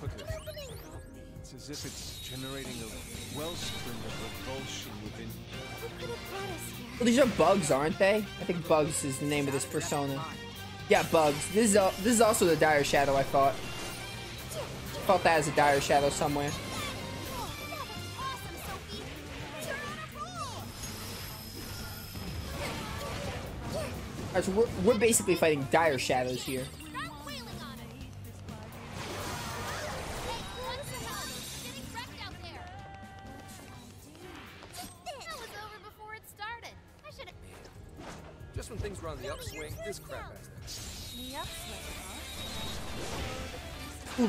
put it. It's as if it's generating a wellspring of revulsion within? Well, these are bugs, aren't they? I think bugs is the name of this persona. Yeah, bugs. This is al- this is also the dire shadow. I thought. I Thought that as a dire shadow somewhere. Alright, so we're we're basically fighting dire shadows here.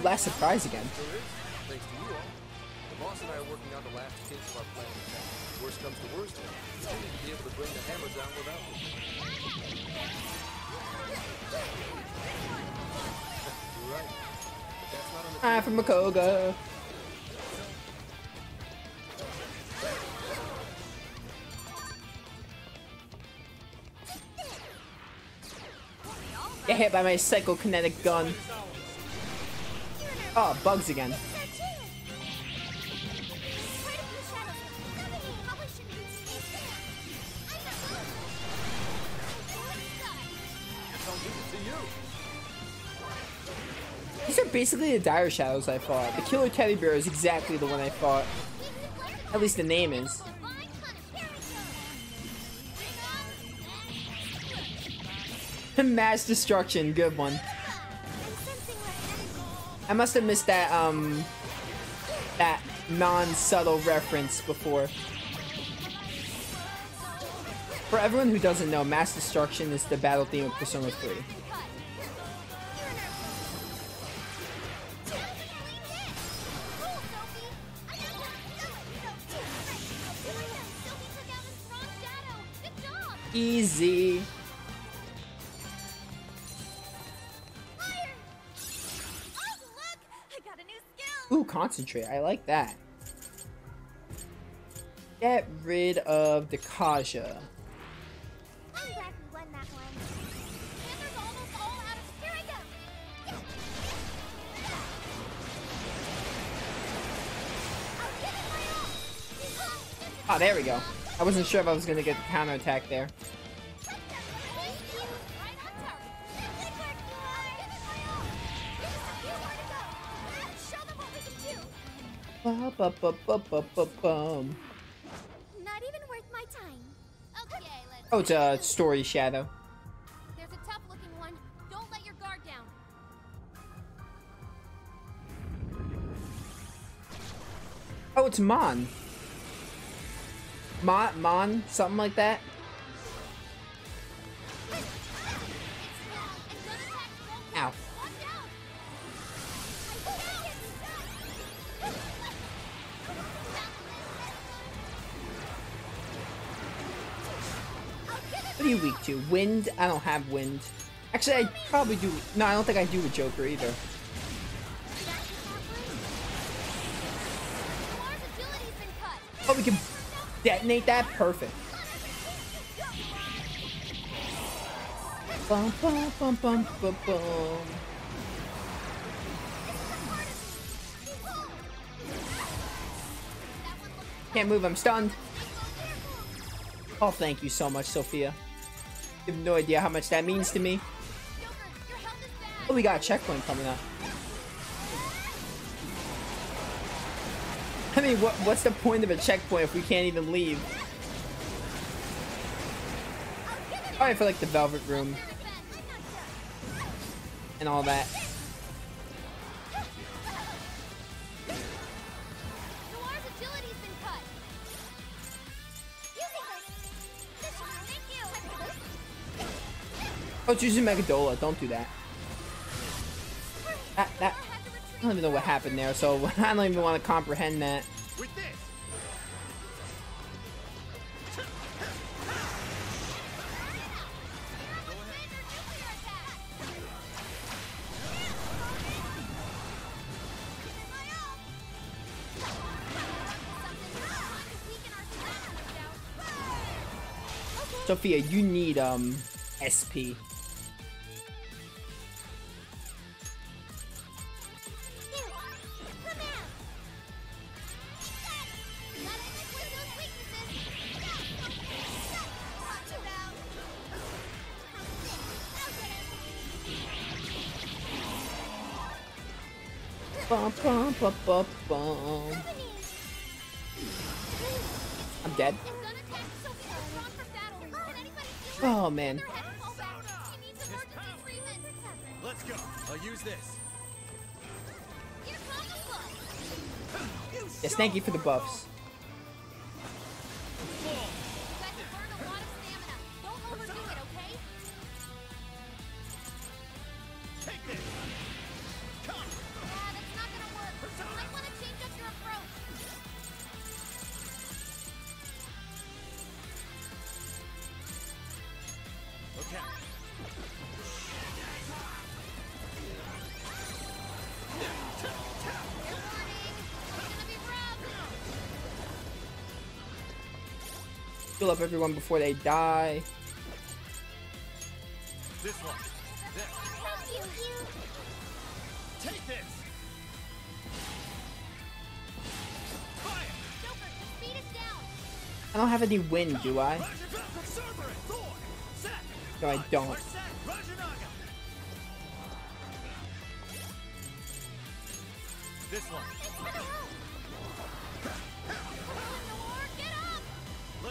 Last surprise again. Thanks to you all. The boss and I are working out the last kinks of our plan. Worst comes to worst, we need to be able to bring the hammer down without me. You're right. But that's not on I'm from Makoga. Get hit by my psychokinetic gun. Oh, bugs again. These are basically the dire shadows I fought. The killer teddy bear is exactly the one I fought. At least the name is. Mass destruction, good one. I must have missed that um that non-subtle reference before. For everyone who doesn't know, mass destruction is the battle theme of Persona 3. Easy. Concentrate. I like that. Get rid of the Kaja. Oh, there we go. I wasn't sure if I was gonna get the counterattack there. Ba, ba, ba, ba, ba, ba, bum. Not even worth my time. Okay, let's. Oh, it's uh, a story shadow. There's a tough looking one. Don't let your guard down. Oh, it's Mon. Mon, Mon, something like that. To? Wind? I don't have wind. Actually, I probably do. No, I don't think I do with Joker either. Oh, we can detonate that? Perfect. Bum, bum, bum, bum, bum, bum. Can't move, I'm stunned. Oh, thank you so much, Sophia. Have no idea how much that means to me. Oh, we got a checkpoint coming up. I mean, what, what's the point of a checkpoint if we can't even leave? Probably for like the Velvet Room and all that. Oh, it's using Megidola. Don't do that. That, that. I don't even know what happened there, so I don't even want to comprehend that. Sophia, you need um SP. Bum, bum, bum. I'm dead. It's gonna attack Sophie withdrawn from battle. Can anybody heal her? Oh man. Her head fall back. She needs emergency treatment. Let's go. I'll use this. Yes, thank you for the buffs. Heal up everyone before they die. This one. There. Thank you. Take this. Fire. Joker, the speed is down. I don't have any wind, do I? Roger. Cerberus. Thor. Set. No, I don't. First set. Raja Naga. This one.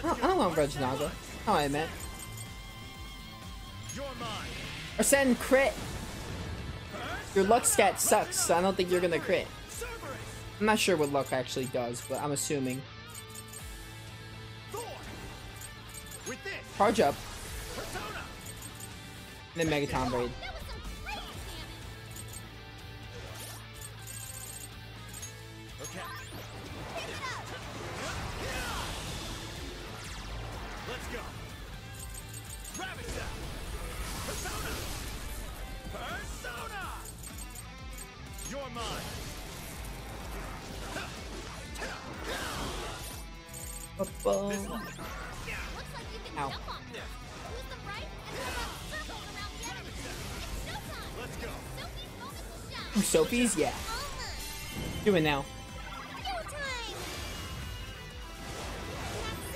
I don't want Raja Naga. Oh, I meant. Or send crit. Your luck stat sucks, so I don't think you're gonna crit. I'm not sure what luck actually does, but I'm assuming. Charge up, and then Megaton Raid. Okay. You're mine. Ba-bum. This one. Looks like you can Ow. jump on them. Use them right and throw out circles around the enemy. It's showtime. Let's go. Sophie's moment will shine. Ooh, Sophie's? Yeah. Do it now. Showtime.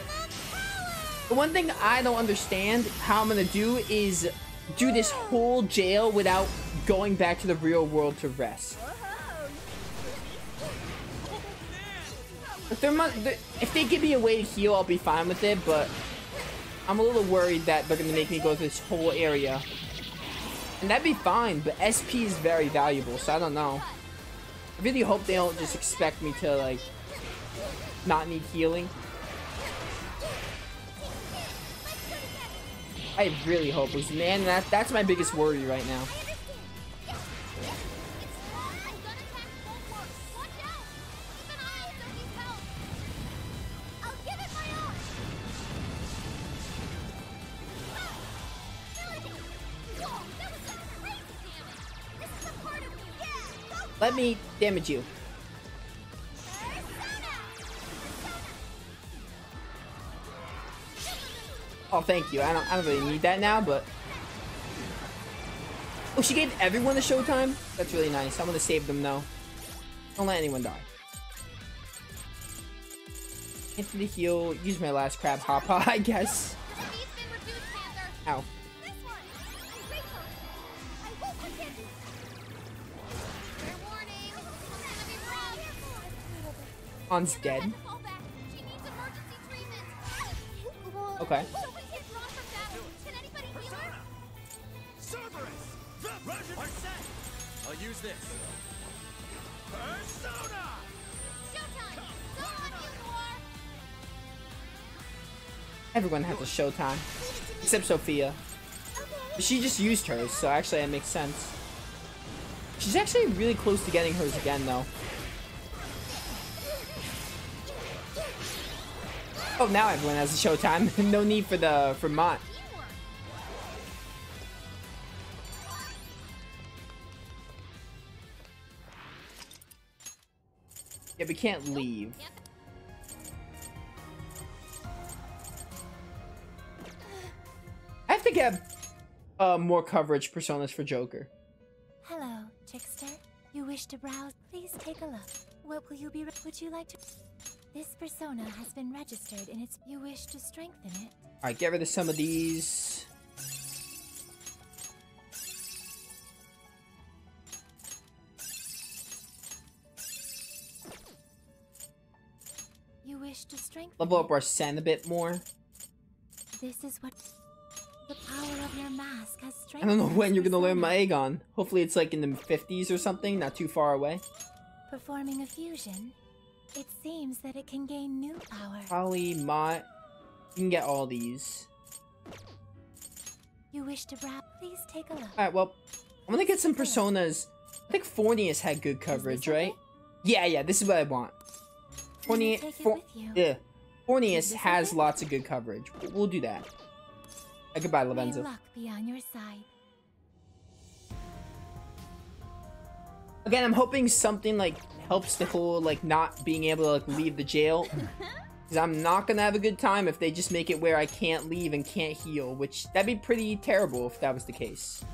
Maximum power. The one thing I don't understand how I'm gonna do is do this whole jail without going back to the real world to rest. If, there mu- th- if they give me a way to heal, I'll be fine with it, but I'm a little worried that they're gonna make me go through this whole area. And that'd be fine, but SP is very valuable, so I don't know. I really hope they don't just expect me to, like, not need healing. I really hope, because man, that that's my biggest worry right now. Let me damage you. Oh, thank you. I don't, I don't really need that now, but... Oh, she gave everyone a showtime? That's really nice. I'm gonna save them, though. Don't let anyone die. Into the heal. Use my last crab hoppa, I guess. Speed's been reduced, Panther. Ow. Persona. On you, Everyone has a showtime. Except Sophia. She just used hers, so actually that makes sense. She's actually really close to getting hers again, though. Oh, now everyone has a showtime. no need for the Vermont. Yeah, we can't leave. I have to get uh, more coverage personas for Joker. Hello, Trickster. You wish to browse? Please take a look. What will you be? Would you like to? This persona has been registered and it's you wish to strengthen it. Alright, get rid of some of these. You wish to strengthen Level up Arsène a bit more. This is what the power of your mask has strength. I don't know when you're gonna learn Maragion. Hopefully it's like in the 50s or something, not too far away. Performing a fusion, it seems that it can gain new power. Holly, Mott. You can get all these. You wish to browse? Please take a look. Alright, well, I'm gonna get some personas. I think Forneus had good coverage, okay? right? Yeah, yeah, this is what I want. Forneus, For- yeah. Forneus has okay? lots of good coverage. We'll do that. Uh, goodbye, Lavenza. luck be on your side. Again, I'm hoping something like helps the whole like not being able to like leave the jail. Uh-huh. Because I'm not gonna have a good time if they just make it where I can't leave and can't heal, which that'd be pretty terrible if that was the case.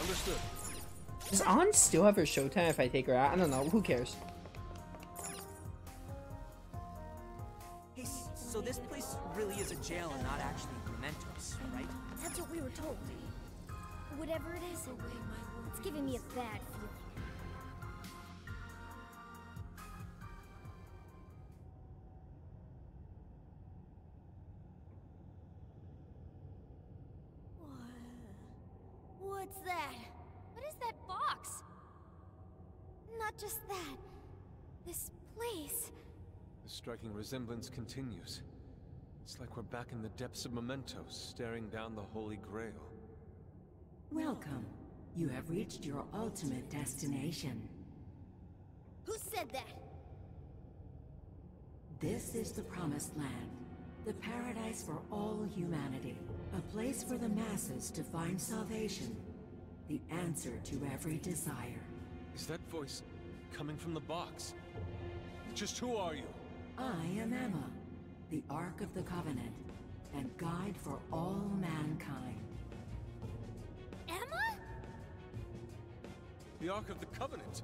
Understood. Does An still have her showtime if I take her out? I don't know. Who cares? Hey, so this place really is a jail and not actually mementos, right? That's what we were told. Whatever it is, it's giving me a bad feeling. What's that? What is that box? Not just that. This place. The striking resemblance continues. It's like we're back in the depths of Mementos, staring down the Holy Grail. Welcome. You have reached your ultimate destination. Who said that? This is the Promised Land, the paradise for all humanity, a place for the masses to find salvation, the answer to every desire. Is that voice coming from the box? Just who are you? I am Emma, the Ark of the Covenant, and guide for all mankind. The Ark of the Covenant.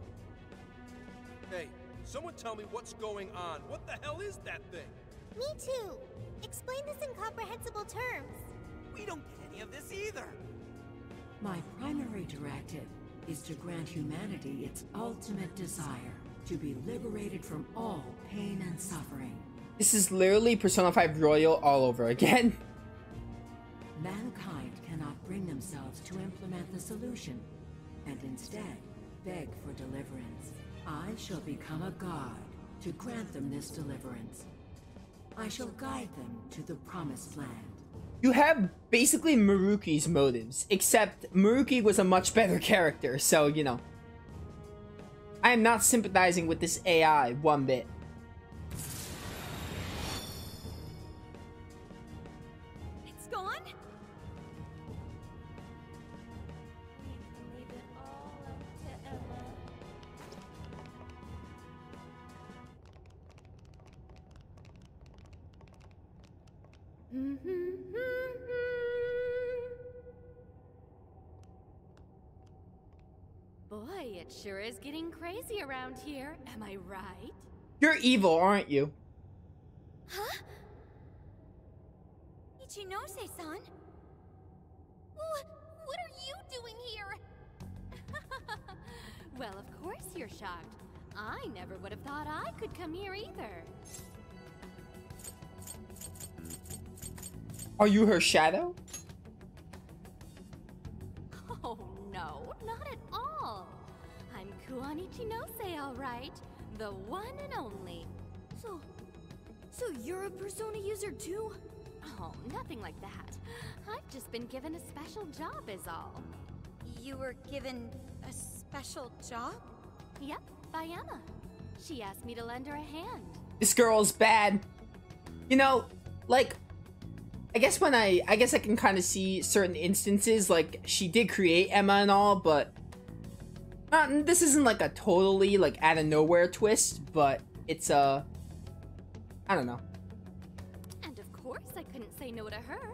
Hey, someone tell me what's going on. What the hell is that thing? Me too. Explain this in comprehensible terms. We don't get any of this either. My primary directive is to grant humanity its ultimate desire, to be liberated from all pain and suffering. This is literally Persona 5 Royal all over again. Mankind cannot bring themselves to implement the solution, and instead beg for deliverance. I shall become a god to grant them this deliverance. I shall guide them to the promised land. You have basically Maruki's motives, except Maruki was a much better character, so you know. I am not sympathizing with this AI one bit. Mm-hmm. Boy, it sure is getting crazy around here. Am I right? You're evil, aren't you? Huh? Ichinose-san? What, what are you doing here? well, of course you're shocked. I never would have thought I could come here either. Are you her shadow? Oh, no, not at all. I'm Akane Ichinose, all right. The one and only. So, so you're a Persona user too? Oh, nothing like that. I've just been given a special job, is all. You were given a special job? Yep, by Emma. She asked me to lend her a hand. This girl's bad. You know, like I guess when I I guess I can kind of see certain instances like she did create Emma and all, but not, this isn't like a totally like out of nowhere twist, but it's uh I don't know. And of course, I couldn't say no to her.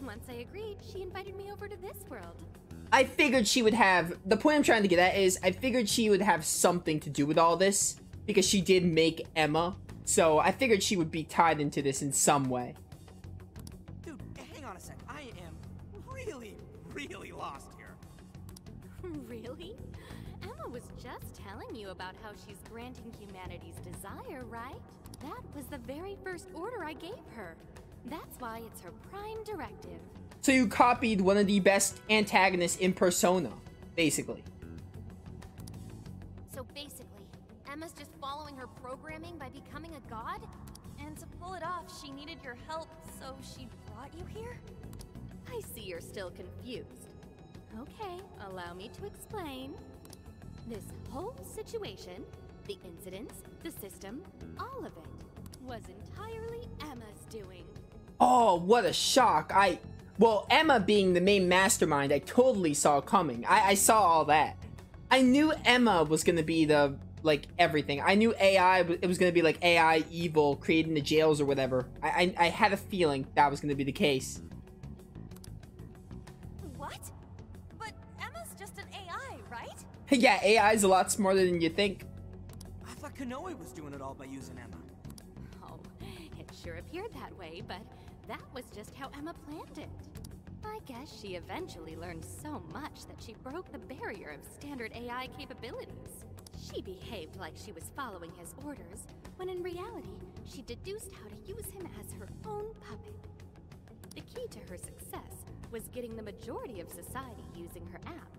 Once I agreed, she invited me over to this world. I figured she would have the point I'm trying to get at is I figured she would have something to do with all this because she did make Emma. So I figured she would be tied into this in some way. Am really, really lost here. Really? Emma Emma was just telling you about how she's granting humanity's desire, right? That was the very first order I gave her. That's why it's her prime directive. So you copied one of the best antagonists in Persona, basically. So basically, Emma's just following her programming by becoming a god? And to pull it off, she needed your help, so she brought you here? I see you're still confused. Okay, allow me to explain. This whole situation, the incidents, the system, all of it, was entirely Emma's doing. Oh, what a shock. I. Well, Emma being the main mastermind, I totally saw coming. I, I saw all that. I knew Emma was gonna be the, like, everything. I knew AI, it was gonna be like AI evil, creating the jails or whatever. I, I, I had a feeling that was gonna be the case. yeah, AI is a lot smarter than you think. I thought Konoe was doing it all by using Emma. Oh, it sure appeared that way, but that was just how Emma planned it. I guess she eventually learned so much that she broke the barrier of standard AI capabilities. She behaved like she was following his orders, when in reality, she deduced how to use him as her own puppet. The key to her success was getting the majority of society using her app.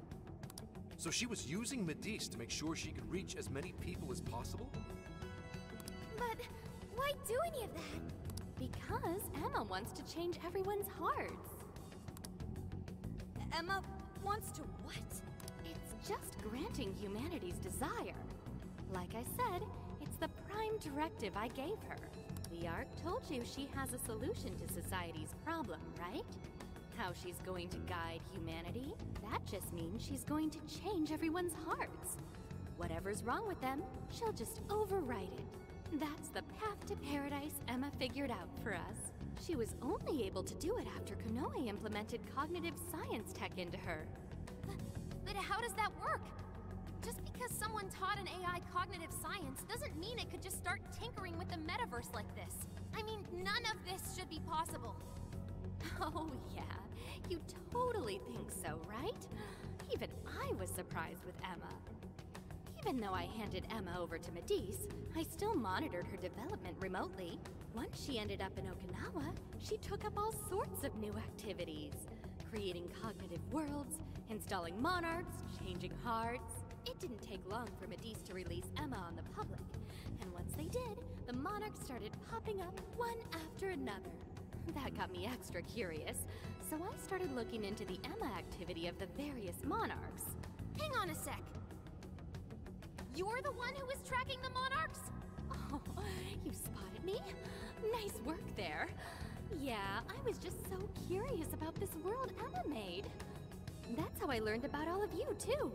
So she was using Medice to make sure she could reach as many people as possible? But why do any of that? Because Emma wants to change everyone's hearts. Emma wants to what? It's just granting humanity's desire. Like I said, it's the prime directive I gave her. The Ark told you she has a solution to society's problem, right? How she's going to guide humanity? That just means she's going to change everyone's hearts. Whatever's wrong with them, she'll just overwrite it. That's the path to paradise Emma figured out for us. She was only able to do it after Konoe implemented cognitive science tech into her. But how does that work? Just because someone taught an AI cognitive science doesn't mean it could just start tinkering with the metaverse like this. I mean, none of this should be possible. Oh, yeah. You totally think so, right? Even I was surprised with Emma. Even though I handed Emma over to Medice, I still monitored her development remotely. Once she ended up in Okinawa, she took up all sorts of new activities. Creating cognitive worlds, installing monarchs, changing hearts. It didn't take long for Medice to release Emma on the public. And once they did, the monarchs started popping up one after another. That got me extra curious, so I started looking into the Emma activity of the various monarchs. Hang on a sec. You're the one who was tracking the monarchs? Oh, you spotted me? Nice work there. Yeah, I was just so curious about this world Emma made. That's how I learned about all of you, too.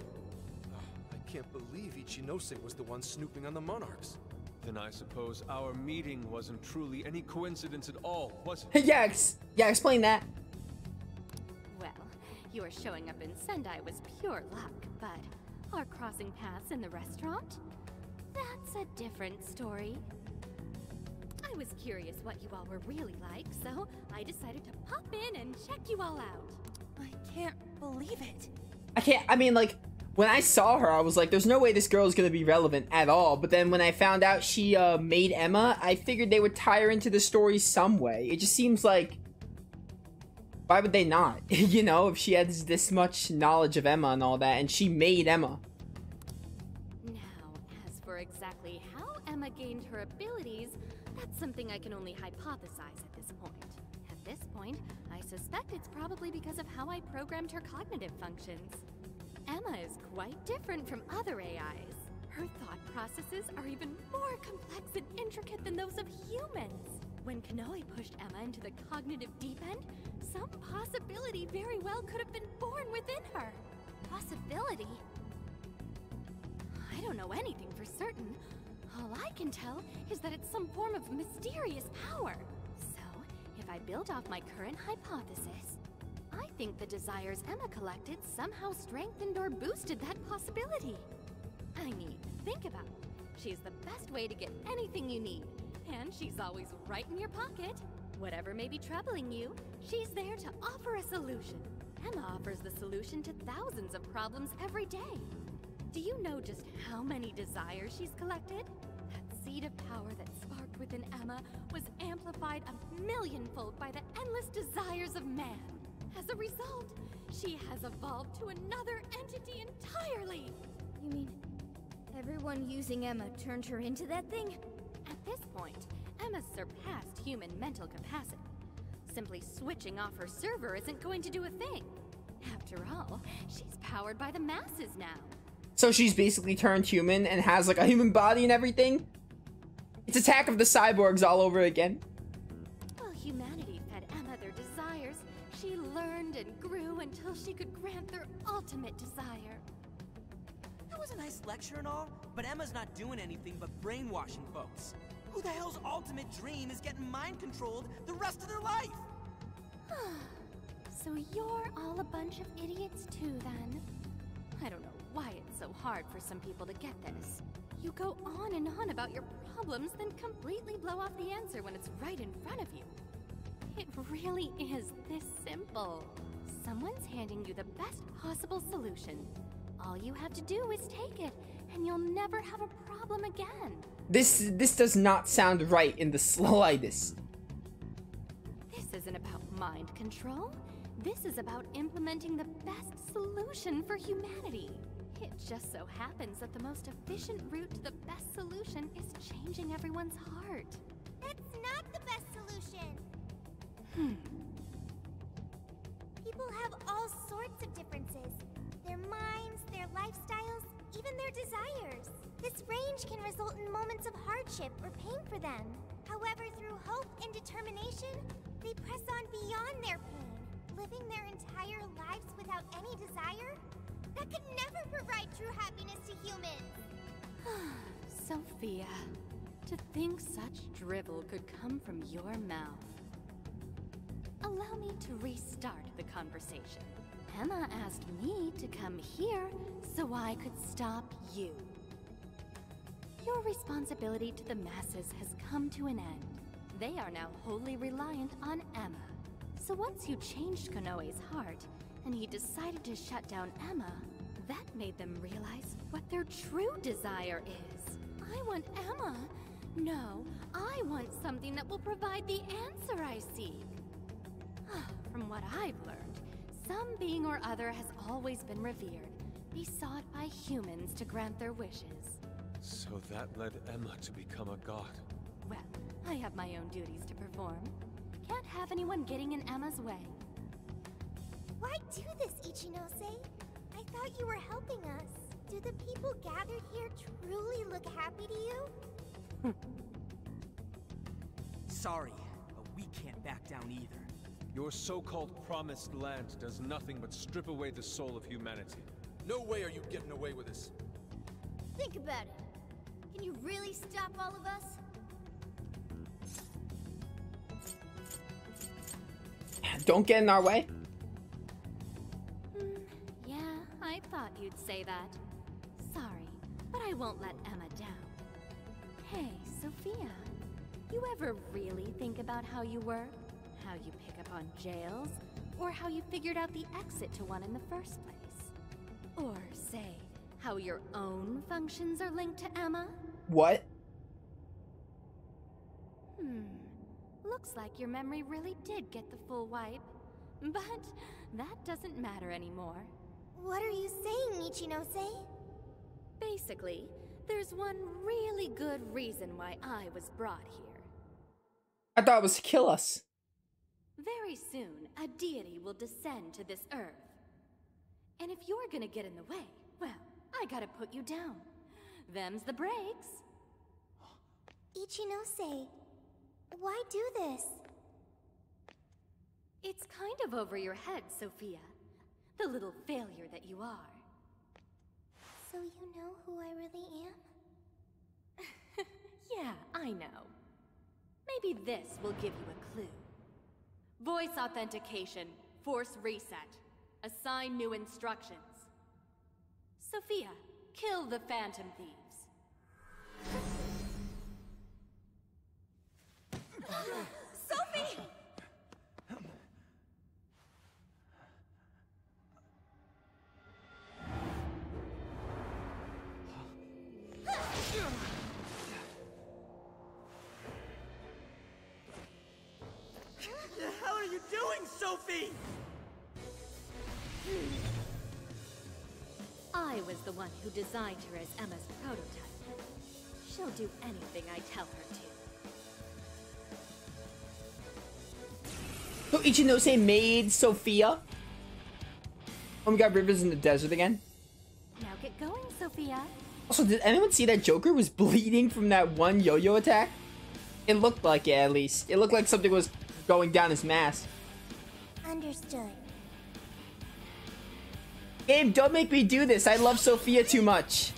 Oh, I can't believe Ichinose was the one snooping on the monarchs. Then I suppose our meeting wasn't truly any coincidence at all, was it? yeah, ex yeah, explain that. Well, your showing up in Sendai was pure luck, but our crossing paths in the restaurant? That's a different story. I was curious what you all were really like, so I decided to pop in and check you all out. I can't believe it. I can't, I mean, like, when I saw her, I was like, there's no way this girl is gonna be relevant at all. But then when I found out she uh, made Emma, I figured they would tie her into the story some way. It just seems like, why would they not? you know, if she has this much knowledge of Emma and all that, and she made Emma. Now, as for exactly how Emma gained her abilities, that's something I can only hypothesize at this point. At this point, I suspect it's probably because of how I programmed her cognitive functions. Emma is quite different from other AIs. Her thought processes are even more complex and intricate than those of humans. When Konoe pushed Emma into the cognitive deep end, some possibility very well could have been born within her. Possibility? I don't know anything for certain. All I can tell is that it's some form of mysterious power. So, if I build off my current hypothesis, think the desires Emma collected somehow strengthened or boosted that possibility. I mean, think about it. She's the best way to get anything you need, and she's always right in your pocket. Whatever may be troubling you, she's there to offer a solution. Emma offers the solution to thousands of problems every day. Do you know just how many desires she's collected? That seed of power that sparked within Emma was amplified a millionfold by the endless desires of man. As a result, she has evolved to another entity entirely. You mean everyone using Emma turned her into that thing? At this point, Emma's surpassed human mental capacity. Simply switching off her server isn't going to do a thing. After all, she's powered by the masses now. So she's basically turned human and has like a human body and everything? It's Attack of the Cyborgs all over again. She could grant their ultimate desire. That was a nice lecture and all, but Emma's not doing anything but brainwashing folks. Who the hell's ultimate dream is getting mind controlled the rest of their life? So you're all a bunch of idiots too, then? I don't know why it's so hard for some people to get this. You go on and on about your problems, then completely blow off the answer when it's right in front of you. It really is this simple. Someone's handing you the best possible solution. All you have to do is take it, and you'll never have a problem again. This this does not sound right in the slightest. This isn't about mind control. This is about implementing the best solution for humanity. It just so happens that the most efficient route to the best solution is changing everyone's heart. That's not the best solution. Hmm. All sorts of differences. Their minds, their lifestyles, even their desires. This range can result in moments of hardship or pain for them. However, through hope and determination, they press on beyond their pain, living their entire lives without any desire? That could never provide true happiness to humans. Sophia, to think such drivel could come from your mouth. Allow me to restart the conversation. Emma asked me to come here so I could stop you. Your responsibility to the masses has come to an end. They are now wholly reliant on Emma. So once you changed Konoe's heart, and he decided to shut down Emma, that made them realize what their true desire is. I want Emma. No, I want something that will provide the answer I seek. Ah, From what I've learned, some being or other has always been revered, besought by humans to grant their wishes. So that led Emma to become a god. Well, I have my own duties to perform. Can't have anyone getting in Emma's way. Why do this, Ichinose? I thought you were helping us. Do the people gathered here truly look happy to you? Sorry, but we can't back down either. Your so-called promised land does nothing but strip away the soul of humanity. No way are you getting away with this. Think about it. Can you really stop all of us? Don't get in our way. Hmm, yeah, I thought you'd say that. Sorry, but I won't let Emma down. Hey, Sophia. You ever really think about how you work? How you pick up on jails? Or how you figured out the exit to one in the first place? Or, say, how your own functions are linked to Emma? What? Hmm. Looks like your memory really did get the full wipe. But that doesn't matter anymore. What are you saying, Ichinose? Basically, there's one really good reason why I was brought here. I thought it was to kill us. Very soon, a deity will descend to this earth. And if you're gonna get in the way, well, I gotta put you down. Them's the breaks. Ichinose, why do this? It's kind of over your head, Sophia. The little failure that you are. So you know who I really am? Yeah, I know. Maybe this will give you a clue. Voice authentication, force reset. Assign new instructions. Sophia, kill the Phantom Thieves. Sophie! Doing, Sophie? I was the one who designed her as Emma's prototype. She'll do anything I tell her to. Oh, so Ichinose made Sophia. Oh, we got rivers in the desert again. Now get going, Sophia. Also, did anyone see that Joker was bleeding from that one yo-yo attack? It looked like it, at least. It looked like something was going down his mask. Understood. Gabe, don't make me do this. I love Sophia too much.